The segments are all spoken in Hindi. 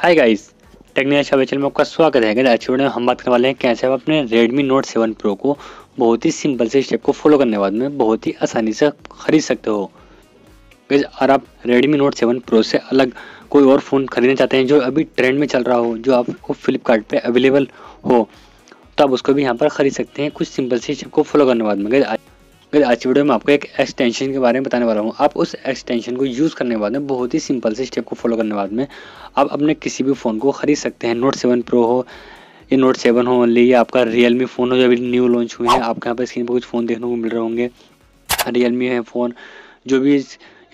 Hi guys technical show channel में आपका स्वागत है। आज वीडियो में हम बात करने वाले हैं कैसे आप अपने Redmi Note 7 Pro को बहुत ही सिंपल से स्टेप को फॉलो करने बाद में बहुत ही आसानी से खरीद सकते हो। गाइस अगर आप Redmi Note 7 Pro से अलग कोई और फ़ोन खरीदना चाहते हैं जो अभी ट्रेंड में चल रहा हो, जो आपको फ्लिपकार्ट अवेलेबल हो तो आप उसको भी यहाँ पर खरीद सकते हैं। कुछ सिंपल से स्टेप को फॉलो करने बाद में। गाइस अगर आज वीडियो में आपको एक एक्सटेंशन के बारे में बताने वाला हूँ, आप उस एक्सटेंशन को यूज़ करने के बाद में बहुत ही सिंपल से स्टेप को फॉलो करने के बाद में आप अपने किसी भी फ़ोन को ख़रीद सकते हैं। नोट सेवन प्रो हो, या नोट सेवन हो ओनली या आपका रियल मी फ़ोन हो, जो अभी न्यू लॉन्च हुए हैं। आपके यहाँ पर स्क्रीन पर कुछ फ़ोन देखने को मिल रहे होंगे। रियल मी है फ़ोन जो भी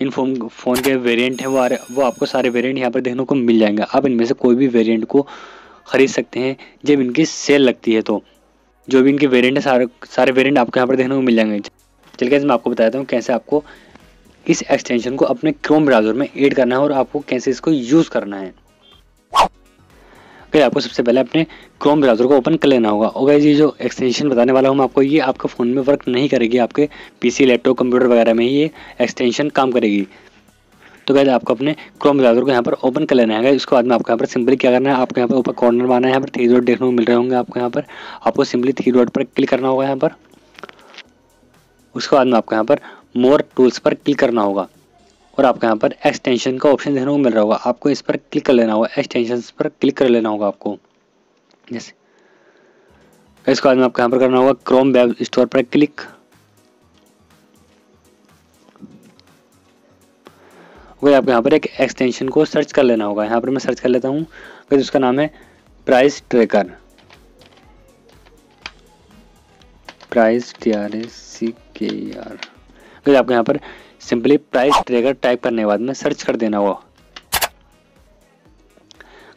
इन फ़ोन फ़ोन के वेरिएंट हैं, वो आ वो आपको सारे वेरिएंट यहाँ पर देखने को मिल जाएँगे। आप इनमें से कोई भी वेरिएंट को ख़रीद सकते हैं, जब इनकी सेल लगती है तो। जो भी इनके वेरिएंट है, सारे सारे वेरिएंट आपको यहाँ पर देखने को मिल जाएँगे। चल के मैं आपको बताता हूँ कैसे आपको इस एक्सटेंशन को अपने क्रोम ब्राउज़र में ऐड करना है और आपको कैसे इसको यूज़ करना है। आपको सबसे पहले अपने क्रोम ब्राउज़र को ओपन कर लेना होगा। और ये जो एक्सटेंशन बताने वाला हूँ आपको, ये आपके फ़ोन में वर्क नहीं करेगी, आपके पीसी लैपटॉप कंप्यूटर वगैरह में ही ये एक्सटेंशन काम करेगी। तो कहते आपको अपने क्रोम ब्राउज़र को यहाँ पर ओपन कर लेना है। उसके बाद में आपको यहाँ पर सिंपली क्या करना है, आपको यहाँ पर ऊपर कॉर्नर में आना है, यहाँ पर थ्री डॉट देखने को मिल रहे होंगे आपको यहाँ पर। आपको सिंपली थ्री डॉट पर क्लिक करना होगा यहाँ पर। उसके बाद में आपको यहाँ पर मोर टूल्स पर क्लिक करना होगा। और आपको यहाँ पर एक्सटेंशन का ऑप्शन देखने को मिल रहा होगा। आपको इस पर क्लिक कर लेना होगा। एक्सटेंशन पर क्लिक कर लेना होगा आपको। जैसे इसके बाद में आपको यहाँ पर करना होगा क्रोम वेब स्टोर पर क्लिक फिर आपको यहाँ पर एक एक्सटेंशन को सर्च कर लेना होगा। यहाँ पर मैं सर्च कर लेता हूँ। फिर उसका नाम है price tracker price T R S C K R अगर आपको यहाँ पर सिंपली प्राइस ट्रेकर टाइप करने के बाद में सर्च कर देना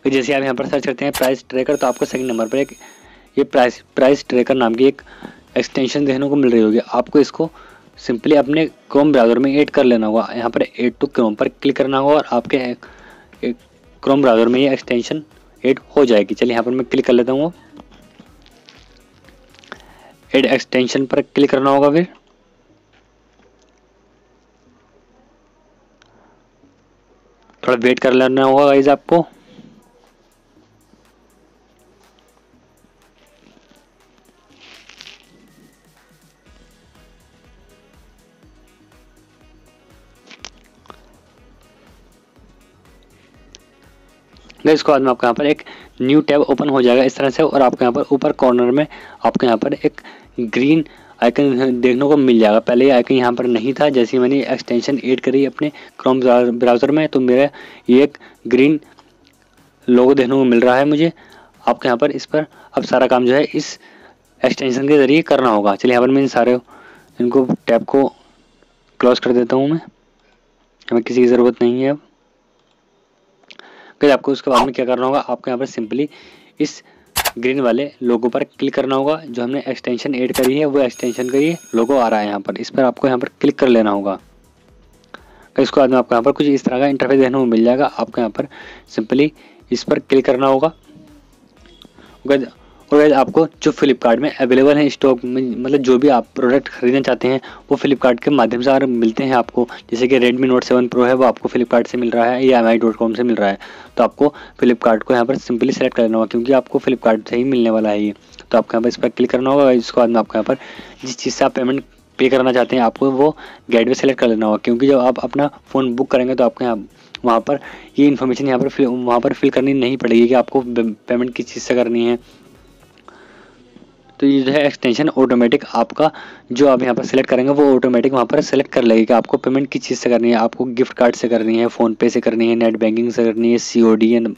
तो जैसे आप यहाँ पर सर्च करते हैं प्राइस ट्रेकर तो आपको सेकंड नंबर पर एक ये प्राइस प्राइस ट्रेकर नाम की एक एक्सटेंशन देखने को मिल रही होगी। आपको इसको सिंपली अपने क्रोम ब्राउज़र में ऐड कर लेना होगा। यहाँ पर एड टू क्रोम पर क्लिक करना होगा और आपके क्रोम ब्राउज़र में ये एक्सटेंशन ऐड हो जाएगी। चलिए यहाँ पर मैं क्लिक कर लेता हूँ। एड एक्सटेंशन पर क्लिक करना होगा फिर। थोड़ा वेट कर लेना होगा गाइज़ आपको। इसके बाद में आपको यहाँ पर एक न्यू टैब ओपन हो जाएगा इस तरह से और आपको यहाँ पर ऊपर कॉर्नर में आपको यहाँ पर एक ग्रीन आइकन देखने को मिल जाएगा। पहले ये आइकन यहाँ पर नहीं था, जैसे मैंने एक्सटेंशन ऐड करी अपने क्रोम ब्राउज़र में तो मेरा ये एक ग्रीन लोगो देखने को मिल रहा है मुझे। आपको यहाँ पर इस पर अब सारा काम जो है इस एक्सटेंशन के ज़रिए करना होगा। चलिए यहाँ पर मैं इन सारे, इनको टैब को क्लोज कर देता हूँ मैं। हमें किसी की ज़रूरत नहीं है अब। फिर आपको उसके बाद में क्या करना होगा, आपको यहाँ पर सिंपली इस ग्रीन वाले लोगो पर क्लिक करना होगा। जो हमने एक्सटेंशन ऐड करी है, वो एक्सटेंशन का ये लोगो आ रहा है यहाँ पर। इस पर आपको यहाँ पर क्लिक कर लेना होगा। इसके बाद में आपको यहाँ पर कुछ इस तरह का इंटरफेस देखने को मिल जाएगा, आपको यहाँ पर सिंपली इस पर क्लिक करना होगा। और आपको जो फ्लिपकार्ट में अवेलेबल है स्टॉक में मतलब जो भी आप प्रोडक्ट खरीदना चाहते हैं, वो फ्लिपकार्ट के माध्यम से मिलते हैं आपको। जैसे कि रेडमी नोट सेवन प्रो है, वो आपको फ्लिपकार्ट से मिल रहा है या एम डॉट कॉम से मिल रहा है। तो आपको फ्लिपकार्ट को यहाँ पर सिंपली सेलेक्ट कर लेना होगा, क्योंकि आपको फ्लिपकार्ट से ही मिलने वाला है ये। तो आपको यहाँ पर इस पर क्लिक करना होगा, इसके बाद में आपको यहाँ पर जिस चीज़ से आप पेमेंट पे करना चाहते हैं, आपको वो गेटवे सेलेक्ट कर लेना होगा। क्योंकि जब आप अपना फ़ोन बुक करेंगे तो आपको यहाँ, वहाँ पर ये इन्फॉर्मेशन यहाँ पर फिल वहाँ पर फिल करनी नहीं पड़ेगी कि आपको पेमेंट किस चीज़ से करनी है। तो ये जो है एक्सटेंशन ऑटोमेटिक आपका जो आप यहाँ पर सेलेक्ट करेंगे, वो ऑटोमेटिक वहाँ पर सेलेक्ट कर लेगी आपको पेमेंट किस चीज़ से करनी है, आपको गिफ्ट कार्ड से करनी है फ़ोनपे से करनी है नेट बैंकिंग से करनी है C O D and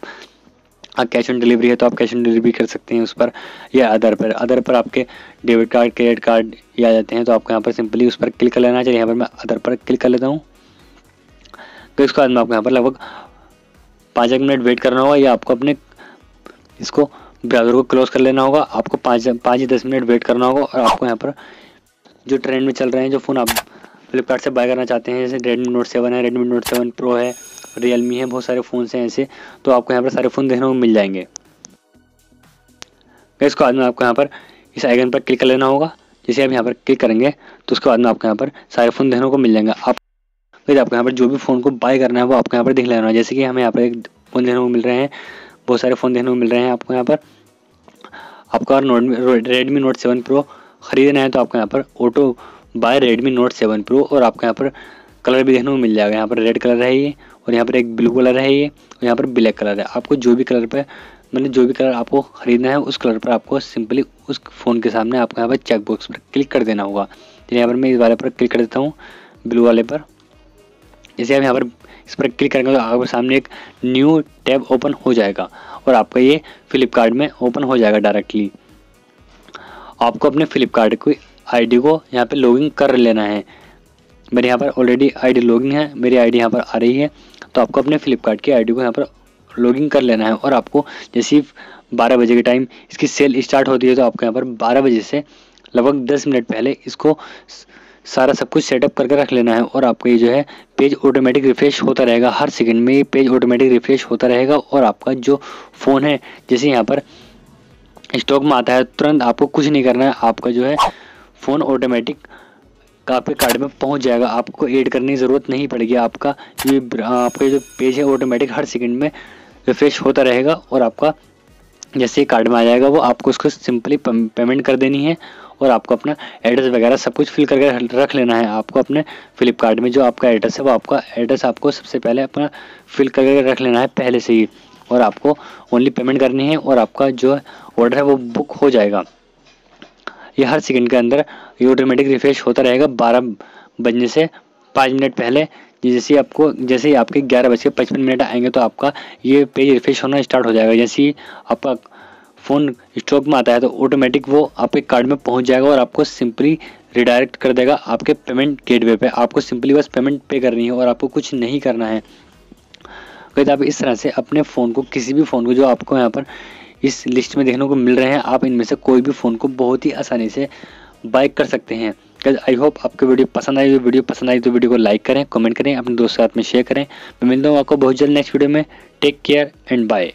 cash on delivery है तो आप कैश ऑन डिलीवरी कर सकते हैं उस पर या अदर पर। अदर पर आपके डेबिट कार्ड क्रेडिट कार्ड ये आ जाते हैं तो आपको यहाँ पर सिंपली उस पर क्लिक कर लेना चाहिए। यहाँ पर मैं अदर पर क्लिक कर लेता हूँ। तो इसके बाद में आपको यहाँ पर लगभग पाँच एक मिनट वेट करना होगा या आपको अपने इसको ब्राउज़र को क्लोज कर लेना होगा, आपको पाँच पाँच ही दस मिनट वेट करना होगा और आपको यहाँ पर जो ट्रेंड में चल रहे हैं, जो फ़ोन आप फ्लिपकार्ट से बाय करना चाहते हैं, जैसे रेडमी नोट सेवन है रेडमी नोट सेवन प्रो है रियल मी है, बहुत सारे फ़ोन हैं ऐसे तो आपको यहाँ पर सारे फ़ोन देखने को मिल जाएँगे। इसके बाद में आपको यहाँ पर इस आइकन पर क्लिक कर लेना होगा, जैसे आप यहाँ पर क्लिक करेंगे तो उसके बाद में आपको यहाँ पर सारे फ़ोन देखने को मिल जाएँगे। आप फिर आपको यहाँ पर जो भी फ़ोन को बाय करना है, वो आपको यहाँ पर देख लेना जैसे कि हमें यहाँ पर एक फ़ोन देखने को मिल रहे हैं बहुत सारे फ़ोन देखने को मिल रहे हैं आपको यहाँ पर। आपका note Redmi Note seven Pro ख़रीदना है तो आपको यहाँ पर auto buy Redmi Note seven Pro और आपको यहाँ पर कलर भी देखने को मिल जाएगा। यहाँ पर रेड कलर है ये और यहाँ पर एक ब्लू कलर है ये और यहाँ पर ब्लैक कलर है। आपको जो भी कलर पर मतलब जो भी कलर आपको ख़रीदना है, उस कलर पर आपको सिंपली उस फ़ोन के सामने आपको यहाँ पर चेक बॉक्स पर क्लिक कर देना होगा। तो यहाँ पर मैं इस वाले पर क्लिक कर देता हूँ ब्लू वाले पर। जैसे आप यहाँ पर इस पर क्लिक करेंगे तो आपके सामने एक न्यू टैब ओपन हो जाएगा और आपका ये फ्लिपकार्ट में ओपन हो जाएगा डायरेक्टली आपको अपने फ्लिपकार्ट की आईडी को यहाँ पे लॉगिन कर लेना है। मेरे यहाँ पर ऑलरेडी आईडी लॉगिन है, मेरी आईडी यहाँ पर आ रही है तो आपको अपने फ्लिपकार्ट की आईडी को यहाँ पर लॉगिन कर लेना है और आपको जैसे बारह बजे के टाइम इसकी सेल स्टार्ट होती है तो आपको यहाँ पर बारह बजे से लगभग दस मिनट पहले इसको सारा सब कुछ सेटअप करके रख लेना है और आपका ये जो है पेज ऑटोमेटिक रिफ्रेश होता रहेगा। हर सेकंड में ये पेज ऑटोमेटिक रिफ्रेश होता रहेगा और आपका जो फ़ोन है, जैसे यहाँ पर स्टॉक में आता है, तुरंत आपको कुछ नहीं करना है। आपका जो है फ़ोन ऑटोमेटिक आपके कार्ड में पहुँच जाएगा। आपको ऐड करने की ज़रूरत नहीं पड़ेगी। आपका ये, आपका जो पेज है ऑटोमेटिक हर सेकंड में रिफ्रेश होता रहेगा और आपका जैसे ही कार्ड में आ जाएगा, वो आपको उसको सिंपली पेमेंट कर देनी है और आपको अपना एड्रेस वगैरह सब कुछ फिल करके रख लेना है। आपको अपने फ्लिपकार्ट में जो आपका एड्रेस है, वो आपका एड्रेस आपको सबसे पहले अपना फिल करके रख लेना है पहले से ही और आपको ओनली पेमेंट करनी है और आपका जो ऑर्डर है, वो बुक हो जाएगा। ये हर सेकंड के अंदर ये ऑटोमेटिक रिफ्रेश होता रहेगा बारह बजने से पाँच मिनट पहले। जैसे आपको, जैसे ही आपके ग्यारह बज के पचपन मिनट आएँगे तो आपका ये पेज रिफ्रेश होना स्टार्ट हो जाएगा। जैसे ही आपका फ़ोन स्टॉक में आता है तो ऑटोमेटिक वो आपके कार्ड में पहुँच जाएगा और आपको सिंपली रिडायरेक्ट कर देगा आपके पेमेंट गेटवे पे। आपको सिंपली बस पेमेंट पे करनी है और आपको कुछ नहीं करना है। अगर आप इस तरह से अपने फ़ोन को, किसी भी फ़ोन को जो आपको यहाँ पर इस लिस्ट में देखने को मिल रहे हैं, आप इनमें से कोई भी फ़ोन को बहुत ही आसानी से बाइक कर सकते हैं। आई होप आपको वीडियो पसंद आई वीडियो पसंद आई तो वीडियो को लाइक करें कमेंट करें, अपने दोस्तों के साथ में शेयर करें। मैं मिलता हूँ आपको बहुत जल्द नेक्स्ट वीडियो में। Take care and bye